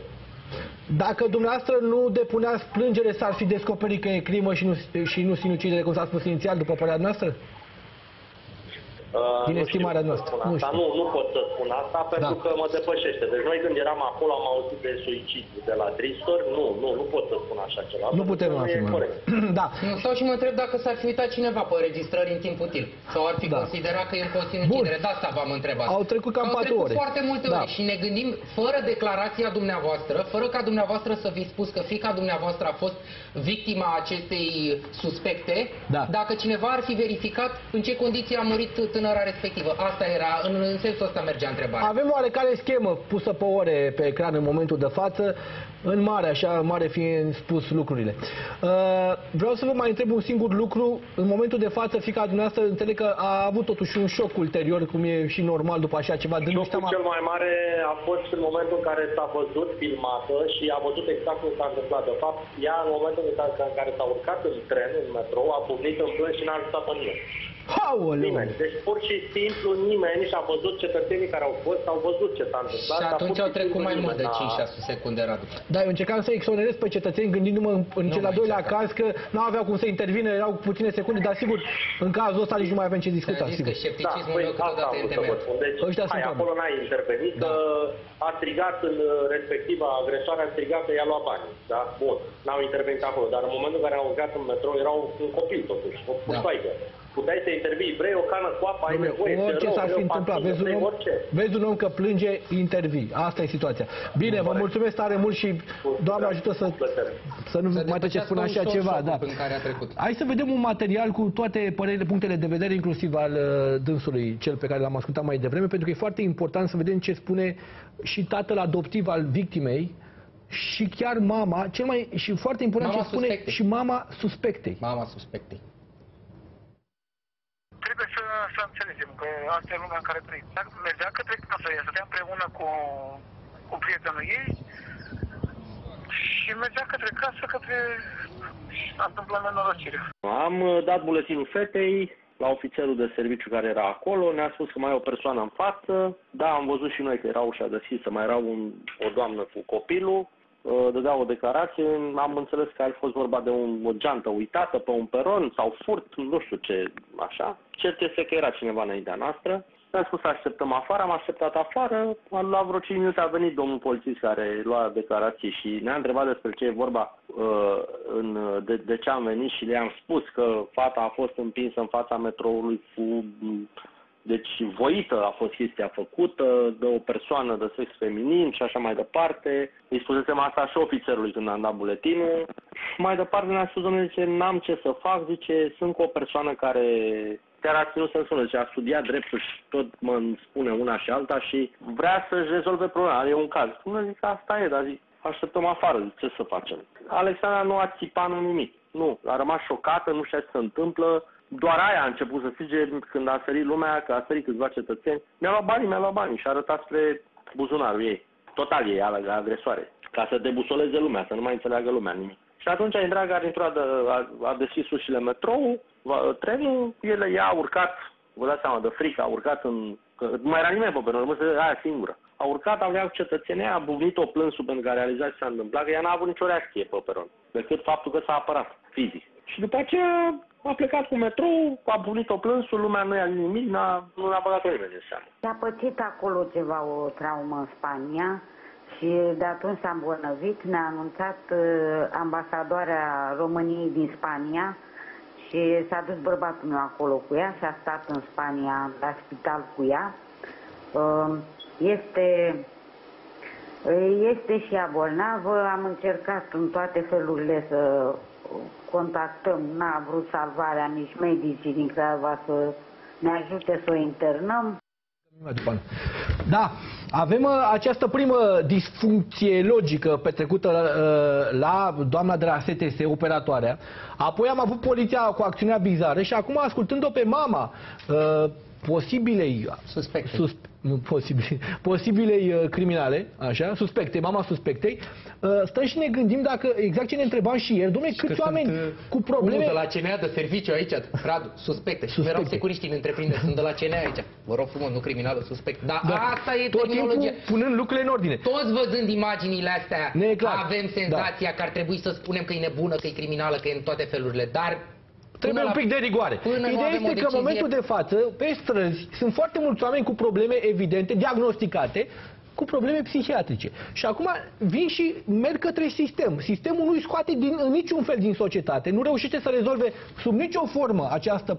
Dacă dumneavoastră nu depuneați plângere, s-ar fi descoperit că e crimă și nu, și nu sinucidere, cum s-a spus inițial, după părerea noastră? Uh, Din nu estimarea știu să noastră. spun Nu Asta. știu. Nu, nu pot să spun asta pentru Da. că mă depășește. Deci noi când eram acolo am auzit de suicid de la Dristor. Nu, nu, nu pot să spun așa ceva. Nu pentru putem că nu e afirma. corect. da. Nu, stau și mă întreb dacă s-ar fi uitat cineva pe înregistrări în timp util. Sau ar fi Da. considerat că e în consinucidere. Bun. De asta v-am întrebat. Au trecut cam Au patru trecut ore. foarte multe Da. ore și ne gândim, fără declarația dumneavoastră, fără ca dumneavoastră să fi spus că fica dumneavoastră a fost victima acestei suspecte, Da. dacă cineva ar fi verificat în ce condiții a murit tânăra respectivă. Asta era, în, în sensul ăsta mergea întrebarea. Avem oarecare schemă pusă pe ore pe ecran în momentul de față, în mare, așa, în mare fiind spus lucrurile. Uh, vreau să vă mai întreb un singur lucru. În momentul de față, fica dumneavoastră înțeleg că a avut totuși un șoc ulterior, cum e și normal după așa ceva. Dându-și Șocul seama... cel mai mare a fost în momentul în care s-a văzut filmată și a văzut exact cum s-a întâmplat. De fapt, ea în momentul în care, în care s-a urcat în tren, în metrou, a pornit în plâns și n-a ajutat pe nimeni. Aoleu! Nimeni. Deci pur și simplu nimeni și a văzut cetățenii care au fost, au văzut ce s-a întâmplat. Și dar atunci pur au trecut simplu mai mult de nimeni n-a- 5-6 secunde, Radu. Da, eu încercam să exonerez pe cetățeni gândindu-mă în, în Nu cel al mai doilea încerca. caz că nu aveau cum să intervină, erau puține secunde, dar sigur, în cazul ăsta nici nu mai avem ce discuta, Ți-am zis sigur. că scepticismul păi meu asta câteodată am e vrut să vă întemeiat. spun. Deci, Ăștia sunt hai, oameni. acolo n-ai intervenit, Da. că a strigat în uh, respectiva agresoare, a strigat că i-a luat bani. Da? Bun, n-au intervenit acolo, dar în momentul în care au urcat în metrou, erau un copil totuși, o Da. Puștoaică. puteai să intervii, vrei o cană cu apă, ai Dom'le, nevoie, te orice rog, s-ar vrei fi o întâmplat, pastilă, vezi un, vrei om, orice. vezi un om că plânge, intervii. Asta e situația. Bine, vă mulțumesc tare mult și Doamne ajută să, Plăcere. să nu Să mai treceți depășească până așa ușor ceva. șocul Da. prin care a trecut. Hai să vedem un material cu toate părerile, punctele de vedere, inclusiv al uh, dânsului, cel pe care l-am ascultat mai devreme, pentru că e foarte important să vedem ce spune și tatăl adoptiv al victimei și chiar mama, cel mai și foarte important Mama ce spune suspectei. și mama suspectei. Mama suspectei. Trebuie să, să înțelegem că asta e lumea în care trăim. Dacă mergea către casă, ea stătea împreună cu, cu prietenul ei și mergea către casă, către... și s-a întâmplat nenorocirea. Am uh, dat buletinul fetei la ofițerul de serviciu care era acolo, ne-a spus că mai e o persoană în față. Da, am văzut și noi că era ușa deschisă, mai era un, o doamnă cu copilul, uh, dădea o declarație, am înțeles că a fost vorba de un, o geantă uitată pe un peron sau furt, nu știu ce, așa. Cert este că era cineva înaintea noastră. Ne-a spus să așteptăm afară, am așteptat afară, la vreo 5 minute a venit domnul polițist care lua declarații și ne-a întrebat despre ce e vorba, uh, în, de, de ce am venit și le-am spus că fata a fost împinsă în fața metroului cu... m, Deci voită a fost chestia făcută de o persoană de sex feminin și așa mai departe. Îi spusesem asta și ofițerului când am dat buletinul. Mai departe ne-a spus, domnule, zice, n-am ce să fac, zice, sunt cu o persoană care chiar a ținut să-mi spună, zice, a studiat dreptul și tot mă spune una și alta și vrea să-și rezolve problema, e un caz. Spune, zic, asta e, dar zic, așteptăm afară, zic, ce să facem? Alexandra nu a țipat nu nimic. Nu, a rămas șocată, nu știa ce se întâmplă, doar aia a început să strige când a sărit lumea, că a sărit câțiva cetățeni. Mi-a luat banii, mi-a luat banii și a arătat spre buzunarul ei. Total ei, ala agresoare. Ca să debusoleze lumea, să nu mai înțeleagă lumea nimic. Și atunci a intrat garintura, de, a, a deschis ușile metrou, va- trenul, el ea a urcat, vă dați seama, de frică, a urcat în... Că nu mai era nimeni pe peron, rămâse aia singură. A urcat, avea cetățenie, a buvnit-o plânsul pentru că a realizat ce s-a întâmplat, că ea n-a avut nicio reacție pe peron, decât faptul că s-a apărat fizic. Și după aceea a plecat cu metrou, a buvnit-o plânsul, lumea nu i-a zis nimic, n-a, nu a băgat nimeni în seamă. S-a pățit acolo ceva, o traumă în Spania și de atunci s-a îmbolnăvit. Ne-a anunțat uh, ambasadoarea României din Spania și s-a dus bărbatul meu acolo cu ea și a stat în Spania la spital cu ea. Uh, Este, este și ea bolnavă. Am încercat în toate felurile să contactăm. N-a vrut salvarea nici medicii din Craiova să ne ajute să o internăm. Mai după. Da, avem uh, această primă disfuncție logică petrecută uh, la doamna de la STS, operatoarea. Apoi am avut poliția cu acțiunea bizară și acum ascultând-o pe mama uh, posibilei Suspecte. sus, nu, posibile, posibilei uh, criminale, așa, suspecte, mama suspectei, uh, stăm și ne gândim dacă, exact ce ne întrebam și ieri, domnule, câți Că oameni sunt, uh, cu probleme... Unul de la CNA de serviciu aici, Radu, suspecte. Și Suspecte. erau securiști în întreprindere, sunt de la CNA aici. Vă rog frumos, nu criminală, suspect. Dar Da, asta e tot terminologia. timpul punând lucrurile în ordine. Toți văzând imaginile astea, Ne e clar. avem senzația că ar trebui să spunem că e nebună, că e criminală, că e în toate felurile. Dar Trebuie până un pic de rigoare. până nu Ideea avem o este că în decizie- momentul de față, pe străzi, sunt foarte mulți oameni cu probleme evidente, diagnosticate, cu probleme psihiatrice. Și acum vin și merg către sistem. Sistemul nu îi scoate din, în niciun fel din societate, nu reușește să rezolve sub nicio formă această